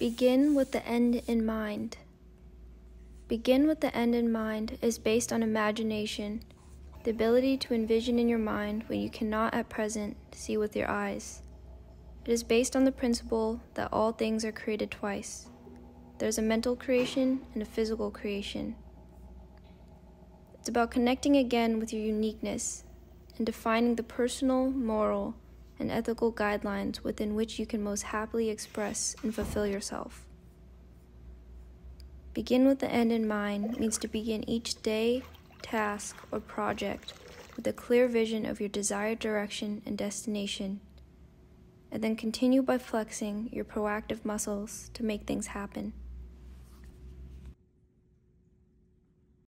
Begin with the end in mind. Begin with the end in mind is based on imagination, the ability to envision in your mind what you cannot at present see with your eyes. It is based on the principle that all things are created twice. There's a mental creation and a physical creation. It's about connecting again with your uniqueness and defining the personal, moral, and ethical guidelines within which you can most happily express and fulfill yourself. Begin with the end in mind means to begin each day, task, or project with a clear vision of your desired direction and destination, and then continue by flexing your proactive muscles to make things happen.